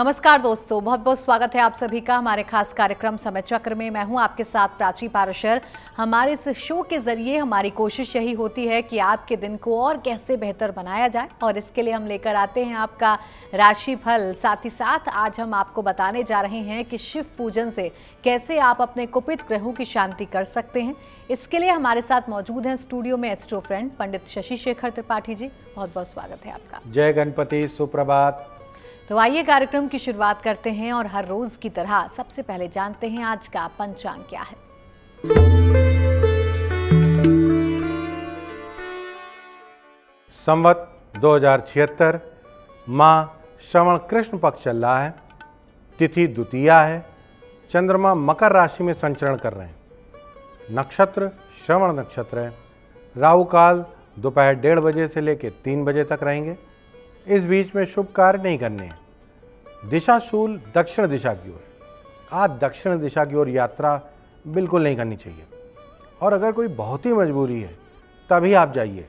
नमस्कार दोस्तों, बहुत बहुत स्वागत है आप सभी का हमारे खास कार्यक्रम समय चक्र में। मैं हूँ आपके साथ प्राची पारशर। हमारे इस शो के ज़रिए हमारी कोशिश यही होती है कि आपके दिन को और कैसे बेहतर बनाया जाए और इसके लिए हम लेकर आते हैं आपका राशि फल साथ ही साथ आज हम आपको बताने जा रहे हैं कि शिव पूजन से कैसे आप अपने कुपित ग्रहों की शांति कर सकते हैं। इसके लिए हमारे साथ मौजूद हैं स्टूडियो में एस्ट्रो फ्रेंड पंडित शशि शेखर त्रिपाठी जी। बहुत बहुत स्वागत है आपका। जय गणपति, सुप्रभात। तो आइए कार्यक्रम की शुरुआत करते हैं और हर रोज की तरह सबसे पहले जानते हैं आज का पंचांग क्या है। संवत दो हज़ार छिहत्तर माह श्रवण कृष्ण पक्ष चल रहा है, तिथि द्वितीया है, चंद्रमा मकर राशि में संचरण कर रहे हैं। नक्षत्र श्रवण नक्षत्र है। राहु काल दोपहर डेढ़ बजे से लेकर तीन बजे तक रहेंगे। इस बीच में शुभ कार्य नहीं करने हैं। दिशाशूल दक्षिण दिशा की ओर। आज दक्षिण दिशा की ओर यात्रा बिल्कुल नहीं करनी चाहिए। और अगर कोई बहुत ही मजबूरी है, तभी आप जाइए।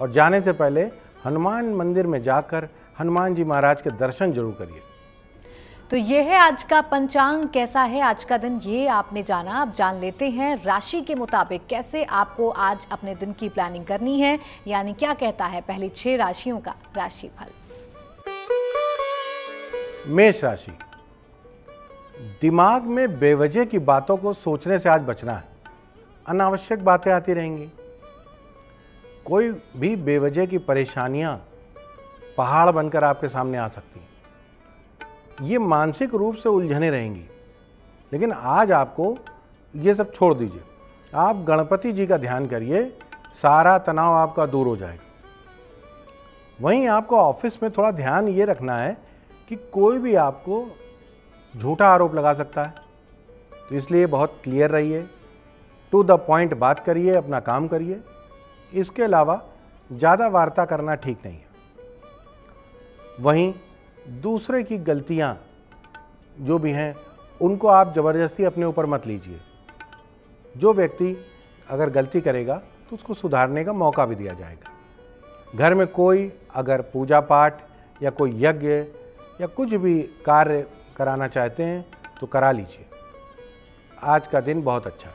और जाने से पहले हनुमान मंदिर में जाकर हनुमान जी महाराज के दर्शन ज़रूर करिए। तो ये है आज का पंचांग। कैसा है आज का दिन, ये आपने जाना। आप जान लेते हैं राशि के मुताबिक कैसे आपको आज अपने दिन की प्लानिंग करनी है। यानी क्या कहता है पहली छह राशियों का राशि फल मेष राशि। दिमाग में बेवजह की बातों को सोचने से आज बचना है। अनावश्यक बातें आती रहेंगी। कोई भी बेवजह की परेशानियाँ पहाड़ बनकर आपके सामने आ सकती हैं। ये मानसिक रूप से उलझने रहेंगी। लेकिन आज आपको ये सब छोड़ दीजिए। आप गणपति जी का ध्यान करिए, सारा तनाव आपका दूर हो जाएगा। वहीं आपको ऑफ़िस में थोड़ा ध्यान ये रखना है कि कोई भी आपको झूठा आरोप लगा सकता है। तो इसलिए बहुत क्लियर रहिए। टू द पॉइंट बात करिए, अपना काम करिए। इसके अलावा ज़्यादा वार्ता करना ठीक नहीं है। वहीं दूसरे की गलतियाँ जो भी हैं, उनको आप ज़बरदस्ती अपने ऊपर मत लीजिए। जो व्यक्ति अगर गलती करेगा तो उसको सुधारने का मौका भी दिया जाएगा। घर में कोई अगर पूजा पाठ या कोई यज्ञ या कुछ भी कार्य कराना चाहते हैं तो करा लीजिए। आज का दिन बहुत अच्छा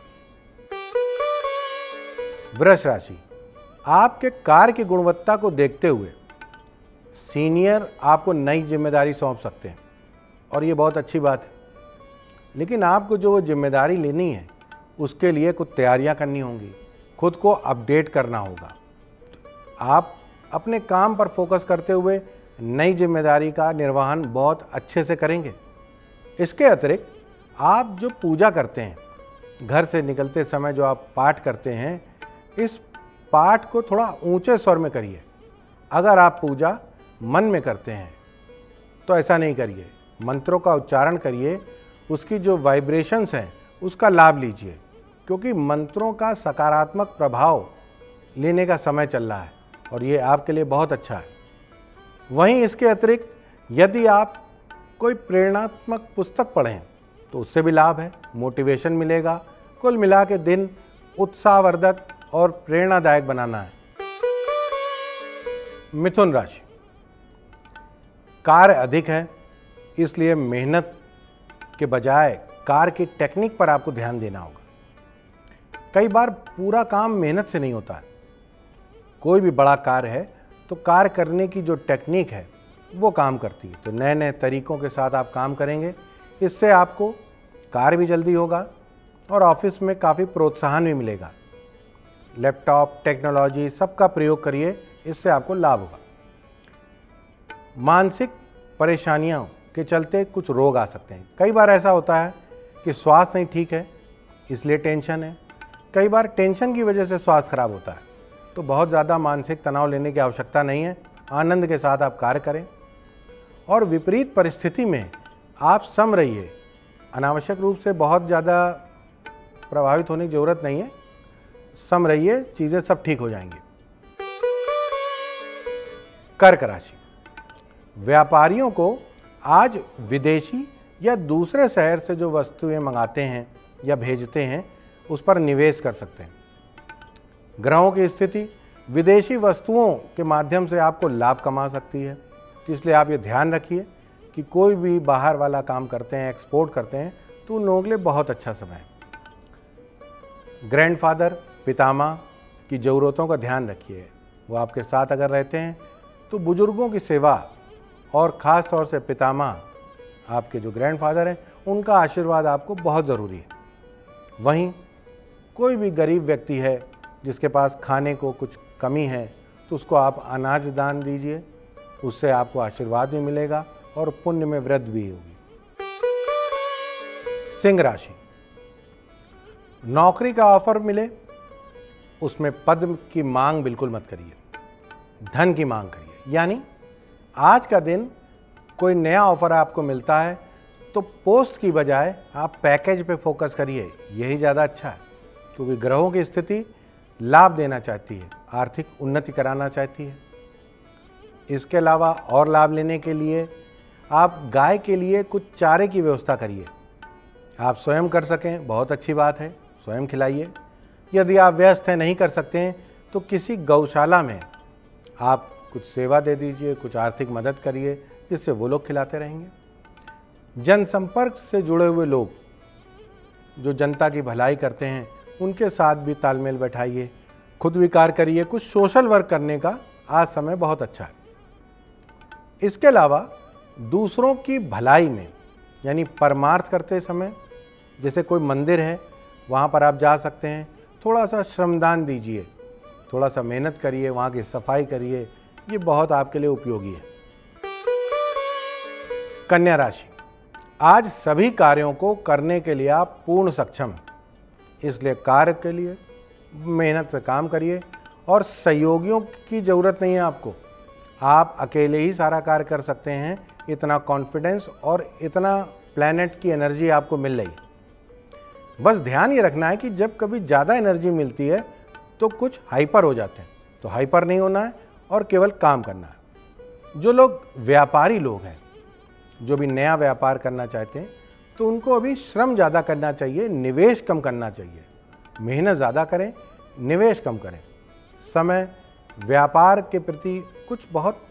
वृष राशि, आपके कार्य की गुणवत्ता को देखते हुए सीनियर आपको नई ज़िम्मेदारी सौंप सकते हैं, और ये बहुत अच्छी बात है। लेकिन आपको जो वो ज़िम्मेदारी लेनी है, उसके लिए कुछ तैयारियाँ करनी होंगी, खुद को अपडेट करना होगा। आप अपने काम पर फोकस करते हुए नई ज़िम्मेदारी का निर्वहन बहुत अच्छे से करेंगे। इसके अतिरिक्त, आप जो पूजा करते हैं, घर से निकलते समय जो आप पाठ करते हैं, इस पाठ को थोड़ा ऊँचे स्वर में करिए। अगर आप पूजा मन में करते हैं तो ऐसा नहीं करिए। मंत्रों का उच्चारण करिए, उसकी जो वाइब्रेशंस हैं, उसका लाभ लीजिए। क्योंकि मंत्रों का सकारात्मक प्रभाव लेने का समय चल रहा है, और ये आपके लिए बहुत अच्छा है। वहीं इसके अतिरिक्त, यदि आप कोई प्रेरणात्मक पुस्तक पढ़ें तो उससे भी लाभ है, मोटिवेशन मिलेगा। कुल मिला के दिन उत्साहवर्धक और प्रेरणादायक बनाना है। मिथुन राशि। कार्य अधिक है, इसलिए मेहनत के बजाय कार की टेक्निक पर आपको ध्यान देना होगा। कई बार पूरा काम मेहनत से नहीं होता है। कोई भी बड़ा कार्य है तो कार्य करने की जो टेक्निक है, वो काम करती है। तो नए नए तरीकों के साथ आप काम करेंगे। इससे आपको कार्य भी जल्दी होगा और ऑफ़िस में काफ़ी प्रोत्साहन भी मिलेगा। लैपटॉप, टेक्नोलॉजी सबका प्रयोग करिए, इससे आपको लाभ होगा। मानसिक परेशानियों के चलते कुछ रोग आ सकते हैं। कई बार ऐसा होता है कि स्वास्थ्य नहीं ठीक है, इसलिए टेंशन है। कई बार टेंशन की वजह से स्वास्थ्य खराब होता है। तो बहुत ज़्यादा मानसिक तनाव लेने की आवश्यकता नहीं है। आनंद के साथ आप कार्य करें। और विपरीत परिस्थिति में आप सम रहिए। अनावश्यक रूप से बहुत ज़्यादा प्रभावित होने की ज़रूरत नहीं है। सम रहिए, चीज़ें सब ठीक हो जाएँगी। कर्क राशि। व्यापारियों को आज विदेशी या दूसरे शहर से जो वस्तुएँ मंगाते हैं या भेजते हैं, उस पर निवेश कर सकते हैं। ग्रहों की स्थिति, विदेशी वस्तुओं के माध्यम से आपको लाभ कमा सकती है। इसलिए आप ये ध्यान रखिए कि कोई भी बाहर वाला काम करते हैं एक्सपोर्ट करते हैं तो उन लोगों के लिए बहुत अच्छा समय है। ग्रैंडफादर पितामा की ज़रूरतों का ध्यान रखिए। वो आपके साथ अगर रहते हैं तो बुज़ुर्गों की सेवा और ख़ास तौर से पितामा आपके जो ग्रैंडफादर हैं, उनका आशीर्वाद आपको बहुत ज़रूरी है। वहीं कोई भी गरीब व्यक्ति है जिसके पास खाने को कुछ कमी है तो उसको आप अनाज दान दीजिए। उससे आपको आशीर्वाद भी मिलेगा और पुण्य में वृद्धि भी होगी। सिंह राशि। नौकरी का ऑफ़र मिले, उसमें पद की मांग बिल्कुल मत करिए। धन की मांग करिए। यानी आज का दिन कोई नया ऑफ़र आपको मिलता है तो पोस्ट की बजाय आप पैकेज पे फोकस करिए। यही ज़्यादा अच्छा है, क्योंकि ग्रहों की स्थिति लाभ देना चाहती है, आर्थिक उन्नति कराना चाहती है। इसके अलावा और लाभ लेने के लिए आप गाय के लिए कुछ चारे की व्यवस्था करिए। आप स्वयं कर सकें, बहुत अच्छी बात है, स्वयं खिलाइए। यदि आप व्यस्त हैं, नहीं कर सकते हैं तो किसी गौशाला में आप कुछ सेवा दे दीजिए, कुछ आर्थिक मदद करिए, जिससे वो लोग खिलाते रहेंगे। जनसंपर्क से जुड़े हुए लोग, जो जनता की भलाई करते हैं उनके साथ भी तालमेल बैठाइए। खुद विकार करिए। कुछ सोशल वर्क करने का आज समय बहुत अच्छा है। इसके अलावा दूसरों की भलाई में, यानी परमार्थ करते समय, जैसे कोई मंदिर है, वहाँ पर आप जा सकते हैं। थोड़ा सा श्रमदान दीजिए। थोड़ा सा मेहनत करिए। वहाँ की सफ़ाई करिए। ये बहुत आपके लिए उपयोगी है। कन्या राशि। आज सभी कार्यों को करने के लिए आप पूर्ण सक्षम हैं। इसलिए कार्य के लिए मेहनत से काम करिए और सहयोगियों की ज़रूरत नहीं है आपको। आप अकेले ही सारा कार्य कर सकते हैं, इतना कॉन्फिडेंस और इतना प्लैनेट की एनर्जी आपको मिल रही है। बस ध्यान ये रखना है कि जब कभी ज़्यादा एनर्जी मिलती है तो कुछ हाइपर हो जाते हैं। तो हाइपर नहीं होना है और केवल काम करना है। जो लोग व्यापारी लोग हैं, जो भी नया व्यापार करना चाहते हैं तो उनको अभी श्रम ज़्यादा करना चाहिए, निवेश कम करना चाहिए। मेहनत ज़्यादा करें, निवेश कम करें। समय, व्यापार के प्रति कुछ बहुत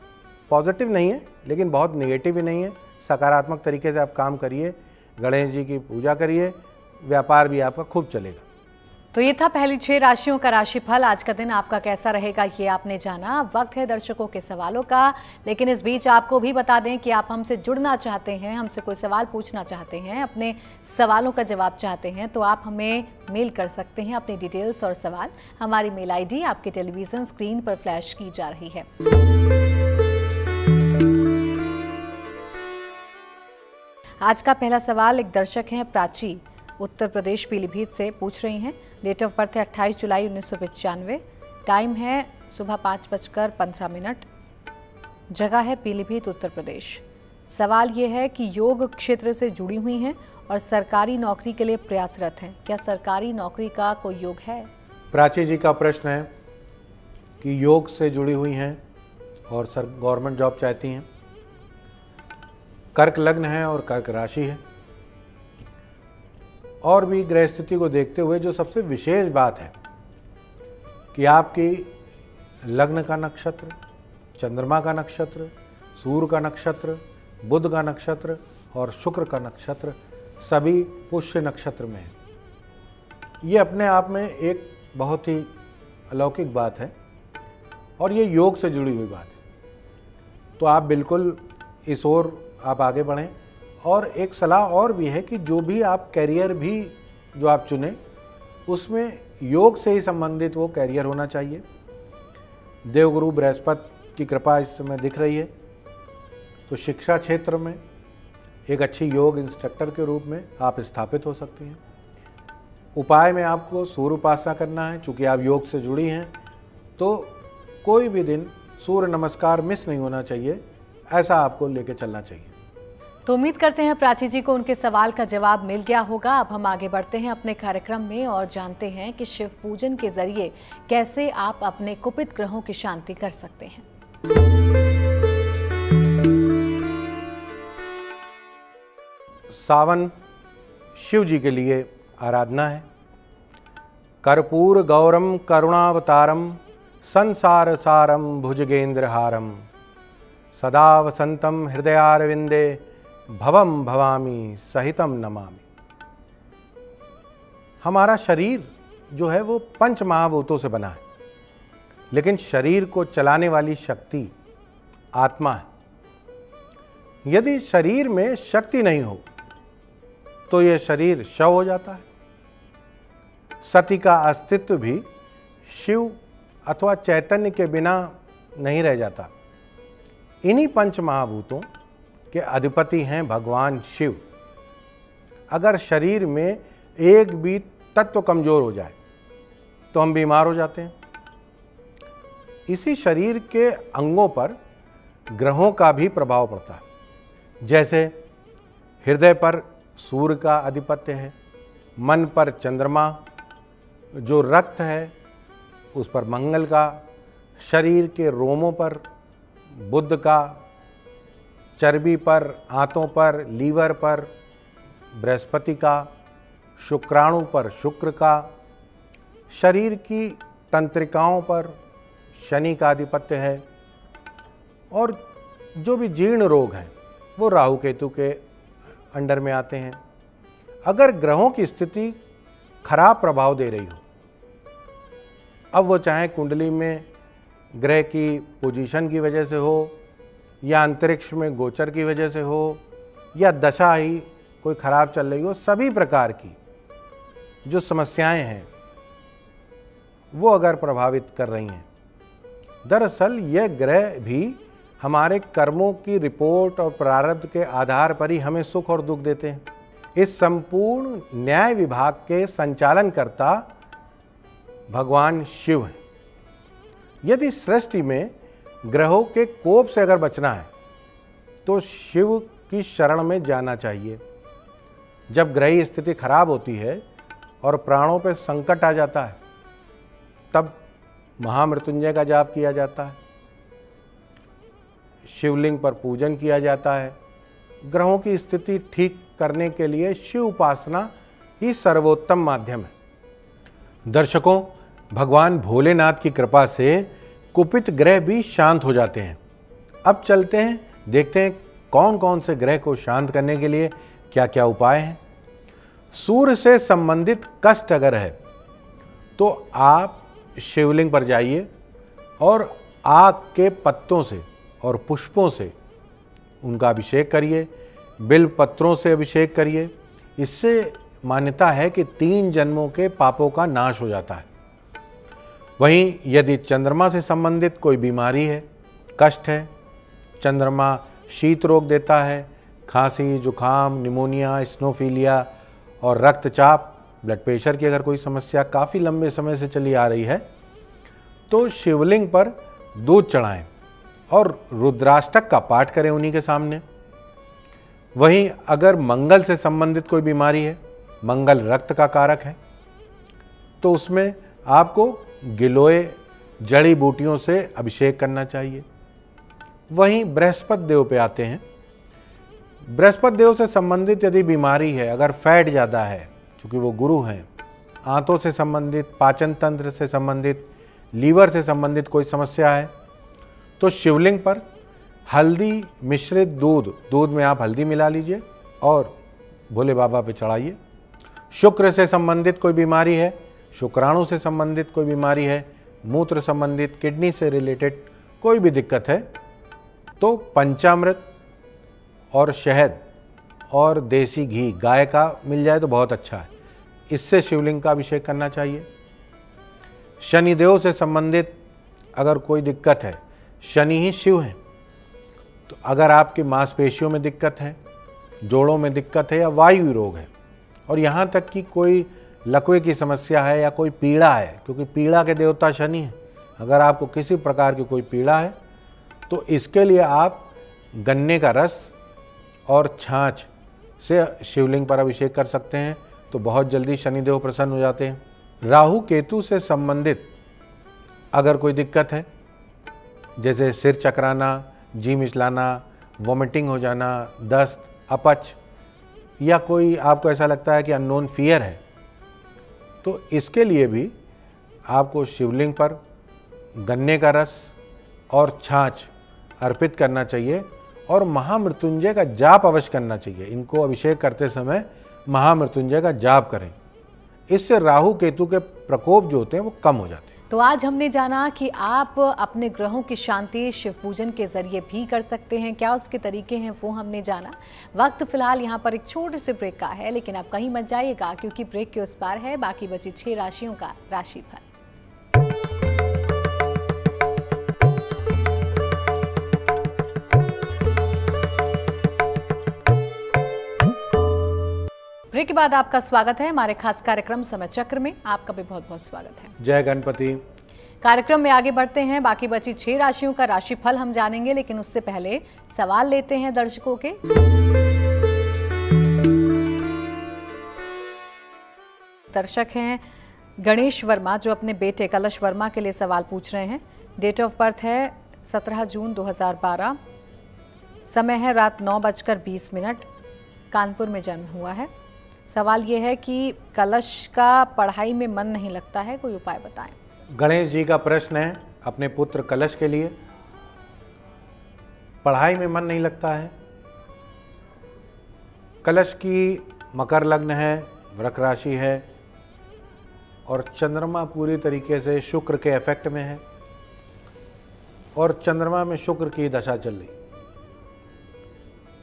पॉजिटिव नहीं है, लेकिन बहुत निगेटिव भी नहीं है। सकारात्मक तरीके से आप काम करिए, गणेश जी की पूजा करिए, व्यापार भी आपका खूब चलेगा। तो ये था पहली छह राशियों का राशिफल। आज का दिन आपका कैसा रहेगा, ये आपने जाना। वक्त है दर्शकों के सवालों का, लेकिन इस बीच आपको भी बता दें कि आप हमसे जुड़ना चाहते हैं, हमसे कोई सवाल पूछना चाहते हैं, अपने सवालों का जवाब चाहते हैं तो आप हमें मेल कर सकते हैं अपनी डिटेल्स और सवाल। हमारी मेल आईडी आपके टेलीविज़न स्क्रीन पर फ्लैश की जा रही है। आज का पहला सवाल एक दर्शक हैं प्राची। उत्तर प्रदेश पीलीभीत से पूछ रही हैं। डेट ऑफ़ बर्थ है अट्ठाईस जुलाई उन्नीस टाइम है सुबह पाँच बजकर पंद्रह मिनट। जगह है पीलीभीत, उत्तर प्रदेश। सवाल ये है कि योग क्षेत्र से जुड़ी हुई हैं और सरकारी नौकरी के लिए प्रयासरत हैं। क्या सरकारी नौकरी का कोई योग है? प्राची जी का प्रश्न है कि योग से जुड़ी हुई हैं और सर, गवर्नमेंट जॉब चाहती हैं। कर्क लग्न है और कर्क राशि है। और भी ग्रह स्थिति को देखते हुए जो सबसे विशेष बात है कि आपकी लग्न का नक्षत्र, चंद्रमा का नक्षत्र, सूर्य का नक्षत्र, बुध का नक्षत्र और शुक्र का नक्षत्र सभी पुष्य नक्षत्र में है। ये अपने आप में एक बहुत ही अलौकिक बात है और ये योग से जुड़ी हुई बात है। तो आप बिल्कुल इस ओर आप आगे बढ़ें। और एक सलाह और भी है कि जो भी आप कैरियर भी जो आप चुने, उसमें योग से ही संबंधित वो कैरियर होना चाहिए। देवगुरु बृहस्पति की कृपा इस समय दिख रही है। तो शिक्षा क्षेत्र में एक अच्छी योग इंस्ट्रक्टर के रूप में आप स्थापित हो सकते हैं। उपाय में आपको सूर्य उपासना करना है, चूँकि आप योग से जुड़ी हैं तो कोई भी दिन सूर्य नमस्कार मिस नहीं होना चाहिए, ऐसा आपको लेके चलना चाहिए। तो उम्मीद करते हैं प्राची जी को उनके सवाल का जवाब मिल गया होगा। अब हम आगे बढ़ते हैं अपने कार्यक्रम में और जानते हैं कि शिव पूजन के ज़रिए कैसे आप अपने कुपित ग्रहों की शांति कर सकते हैं। सावन शिव जी के लिए आराधना है। कर्पूर गौरम करुणावतारम, संसार सारम भुजगेंद्र हारम सदा वसंतम हृदयारविंदे भवम भवामी सहितम नमामि। हमारा शरीर जो है वो पंच महाभूतों से बना है। लेकिन शरीर को चलाने वाली शक्ति आत्मा है। यदि शरीर में शक्ति नहीं हो तो यह शरीर शव हो जाता है। सती का अस्तित्व भी शिव अथवा चैतन्य के बिना नहीं रह जाता। इन्हीं पंच महाभूतों के अधिपति हैं भगवान शिव। अगर शरीर में एक भी तत्व कमज़ोर हो जाए तो हम बीमार हो जाते हैं। इसी शरीर के अंगों पर ग्रहों का भी प्रभाव पड़ता है। जैसे हृदय पर सूर्य का आधिपत्य है, मन पर चंद्रमा, जो रक्त है, उस पर मंगल का, शरीर के रोमों पर बुद्ध का चर्बी पर आंतों पर, लीवर पर, बृहस्पति का, शुक्राणु पर, शुक्र का, शरीर की तंत्रिकाओं पर, शनि का आधिपत्य है। और जो भी जीर्ण रोग हैं, वो राहु केतु के अंडर में आते हैं। अगर ग्रहों की स्थिति खराब प्रभाव दे रही हो, अब वो चाहे कुंडली में ग्रह की पोजीशन की वजह से हो या अंतरिक्ष में गोचर की वजह से हो, या दशा ही कोई खराब चल रही हो, सभी प्रकार की जो समस्याएँ हैं, वो अगर प्रभावित कर रही हैं। दरअसल यह ग्रह भी हमारे कर्मों की रिपोर्ट और प्रारब्ध के आधार पर ही हमें सुख और दुख देते हैं। इस संपूर्ण न्याय विभाग के संचालनकर्ता भगवान शिव हैं। यदि सृष्टि में ग्रहों के कोप से अगर बचना है तो शिव की शरण में जाना चाहिए। जब ग्रही स्थिति खराब होती है और प्राणों पर संकट आ जाता है, तब महामृत्युंजय का जाप किया जाता है। शिवलिंग पर पूजन किया जाता है। ग्रहों की स्थिति ठीक करने के लिए शिव उपासना ही सर्वोत्तम माध्यम है। दर्शकों, भगवान भोलेनाथ की कृपा से कुपित ग्रह भी शांत हो जाते हैं। अब चलते हैं, देखते हैं कौन कौन से ग्रह को शांत करने के लिए क्या क्या उपाय हैं। सूर्य से संबंधित कष्ट अगर है तो आप शिवलिंग पर जाइए और आग के पत्तों से और पुष्पों से उनका अभिषेक करिए, बिल पत्रों से अभिषेक करिए। इससे मान्यता है कि तीन जन्मों के पापों का नाश हो जाता है। वहीं यदि चंद्रमा से संबंधित कोई बीमारी है, कष्ट है, चंद्रमा शीत रोग देता है, खांसी जुखाम निमोनिया, स्नोफीलिया और रक्तचाप, ब्लड प्रेशर की अगर कोई समस्या काफ़ी लंबे समय से चली आ रही है तो शिवलिंग पर दूध चढ़ाएँ और रुद्राष्टक का पाठ करें उन्हीं के सामने। वहीं अगर मंगल से संबंधित कोई बीमारी है, मंगल रक्त का कारक है तो उसमें आपको गिलोय जड़ी बूटियों से अभिषेक करना चाहिए। वहीं बृहस्पति देव पे आते हैं। बृहस्पति देव से संबंधित यदि बीमारी है, अगर फैट ज़्यादा है क्योंकि वो गुरु हैं, आंतों से संबंधित, पाचन तंत्र से संबंधित, लीवर से संबंधित कोई समस्या है तो शिवलिंग पर हल्दी मिश्रित दूध दूध में आप हल्दी मिला लीजिए और भोले बाबा पे चढ़ाइए। शुक्र से संबंधित कोई बीमारी है शुक्राणु से संबंधित कोई बीमारी है, मूत्र संबंधित, किडनी से रिलेटेड कोई भी दिक्कत है तो पंचामृत और शहद और देसी घी, गाय का मिल जाए तो बहुत अच्छा है। इससे शिवलिंग का अभिषेक करना चाहिए। शनिदेव से संबंधित अगर कोई दिक्कत है, शनि ही शिव हैं तो अगर आपकी मांसपेशियों में दिक्कत है, जोड़ों में दिक्कत है या वायु रोग है, और यहाँ तक कि कोई लकवे की समस्या है या कोई पीड़ा है, क्योंकि पीड़ा के देवता शनि है। अगर आपको किसी प्रकार की कोई पीड़ा है तो इसके लिए आप गन्ने का रस और छाछ से शिवलिंग पर अभिषेक कर सकते हैं तो बहुत जल्दी शनिदेव प्रसन्न हो जाते हैं। राहु केतु से संबंधित अगर कोई दिक्कत है, जैसे सिर चकराना, जी मिचलाना, वॉमिटिंग हो जाना, दस्त, अपच, या कोई आपको ऐसा लगता है कि अननोन फियर है तो इसके लिए भी आपको शिवलिंग पर गन्ने का रस और छाछ अर्पित करना चाहिए और महामृत्युंजय का जाप अवश्य करना चाहिए। इनको अभिषेक करते समय महामृत्युंजय का जाप करें। इससे राहु केतु के प्रकोप जो होते हैं वो कम हो जाते हैं। तो आज हमने जाना कि आप अपने ग्रहों की शांति शिव पूजन के ज़रिए भी कर सकते हैं। क्या उसके तरीके हैं, वो हमने जाना। वक्त फ़िलहाल यहाँ पर एक छोटे से ब्रेक का है, लेकिन आप कहीं मत जाइएगा, क्योंकि ब्रेक के उस पार है, बाकी बची छह राशियों का राशिफल। ब्रेक के बाद आपका स्वागत है हमारे खास कार्यक्रम समय चक्र में। आपका भी बहुत बहुत स्वागत है। जय गणपति। कार्यक्रम में आगे बढ़ते हैं। बाकी बची छह राशियों का राशिफल हम जानेंगे लेकिन उससे पहले सवाल लेते हैं दर्शकों के। दर्शक हैं गणेश वर्मा जो अपने बेटे कलश वर्मा के लिए सवाल पूछ रहे हैं। डेट ऑफ़ बर्थ है 17 जून 2012 समय है रात नौ बजकर बीस मिनट। कानपुर में जन्म हुआ है। सवाल ये है कि कलश का पढ़ाई में मन नहीं लगता है, कोई उपाय बताएँ। गणेश जी का प्रश्न है अपने पुत्र कलश के लिए, पढ़ाई में मन नहीं लगता है। कलश की मकर लग्न है, वृक राशि है, और चंद्रमा पूरी तरीके से शुक्र के इफ़ेक्ट में है, और चंद्रमा में शुक्र की दशा चल रही।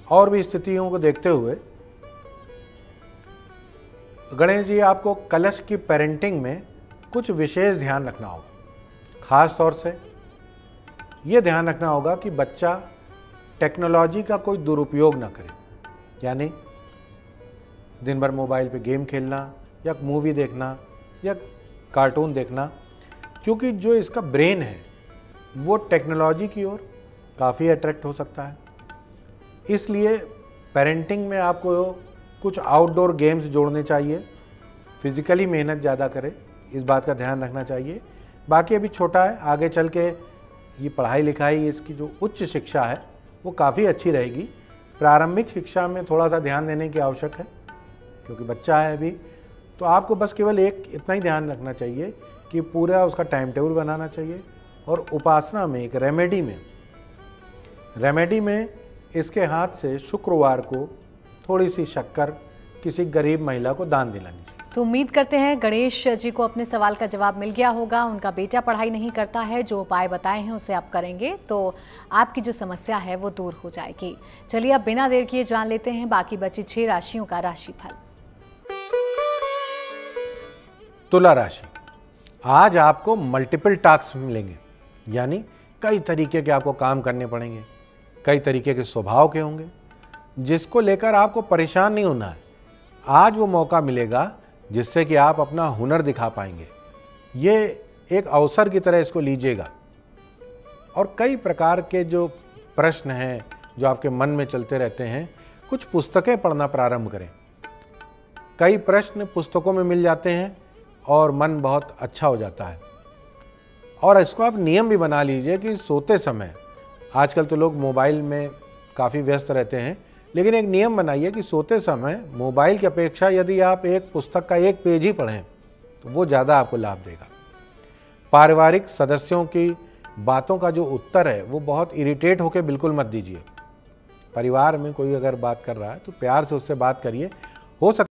और भी स्थितियों को देखते हुए गणेश जी, आपको कलश की पेरेंटिंग में कुछ विशेष ध्यान रखना होगा। खास तौर से ये ध्यान रखना होगा कि बच्चा टेक्नोलॉजी का कोई दुरुपयोग ना करे। यानी दिन भर मोबाइल पे गेम खेलना, या मूवी देखना, या कार्टून देखना, क्योंकि जो इसका ब्रेन है, वो टेक्नोलॉजी की ओर काफ़ी अट्रैक्ट हो सकता है। इसलिए पेरेंटिंग में आपको कुछ आउटडोर गेम्स जोड़ने चाहिए। फिज़िकली मेहनत ज़्यादा करें, इस बात का ध्यान रखना चाहिए। बाकी अभी छोटा है, आगे चल के ये पढ़ाई लिखाई, इसकी जो उच्च शिक्षा है, वो काफ़ी अच्छी रहेगी। प्रारंभिक शिक्षा में थोड़ा सा ध्यान देने की आवश्यक है, क्योंकि बच्चा है अभी। तो आपको बस केवल एक इतना ही ध्यान रखना चाहिए कि पूरा उसका टाइम टेबल बनाना चाहिए और उपासना में, एक रेमेडी में। रेमेडी में इसके हाथ से शुक्रवार को थोड़ी सी शक्कर किसी गरीब महिला को दान दिलानी चाहिए। तो उम्मीद करते हैं गणेश जी को अपने सवाल का जवाब मिल गया होगा। उनका बेटा पढ़ाई नहीं करता है जो उपाय बताए हैं उसे आप करेंगे तो आपकी जो समस्या है वो दूर हो जाएगी। चलिए अब बिना देर किए जान लेते हैं बाकी बची छह राशियों का राशिफल। तुला राशि। आज आपको मल्टीपल टास्क मिलेंगे यानी कई तरीके के आपको काम करने पड़ेंगे कई तरीके के स्वभाव के होंगे। जिसको लेकर आपको परेशान नहीं होना है। आज वो मौका मिलेगा जिससे कि आप अपना हुनर दिखा पाएँगे। ये एक अवसर की तरह इसको लीजिएगा। और कई प्रकार के जो प्रश्न हैं, जो आपके मन में चलते रहते हैं, कुछ पुस्तकें पढ़ना प्रारंभ करें। कई प्रश्न पुस्तकों में मिल जाते हैं और मन बहुत अच्छा हो जाता है। और इसको आप नियम भी बना लीजिए कि सोते समय, आजकल तो लोग मोबाइल में काफ़ी व्यस्त रहते हैं लेकिन एक नियम बनाइए कि सोते समय मोबाइल की अपेक्षा यदि आप एक पुस्तक का एक पेज ही पढ़ें तो वो ज़्यादा आपको लाभ देगा। पारिवारिक सदस्यों की बातों का जो उत्तर है, वो बहुत इरिटेट होकर बिल्कुल मत दीजिए। परिवार में कोई अगर बात कर रहा है तो प्यार से उससे बात करिए। हो सकता